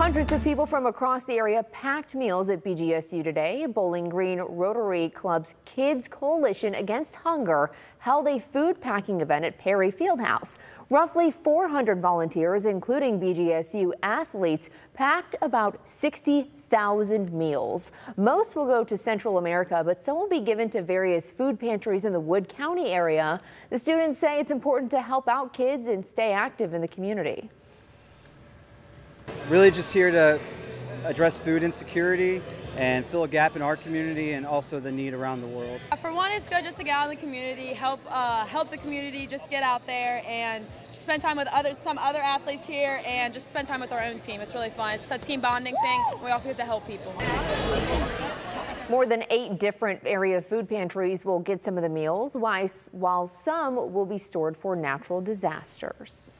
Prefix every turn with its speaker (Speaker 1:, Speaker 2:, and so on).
Speaker 1: Hundreds of people from across the area packed meals at BGSU today. Bowling Green Rotary Club's Kids Coalition Against Hunger held a food packing event at Perry Fieldhouse. Roughly 400 volunteers, including BGSU athletes, packed about 60,000 meals. Most will go to Central America, but some will be given to various food pantries in the Wood County area. The students say it's important to help out kids and stay active in the community.
Speaker 2: Really just here to address food insecurity and fill a gap in our community and also the need around the world.
Speaker 3: For one, it's good just to get out in the community, help uh, help the community, just get out there and spend time with others, some other athletes here, and just spend time with our own team. It's really fun. It's a team bonding thing. We also get to help people.
Speaker 1: More than eight different area food pantries will get some of the meals, while some will be stored for natural disasters.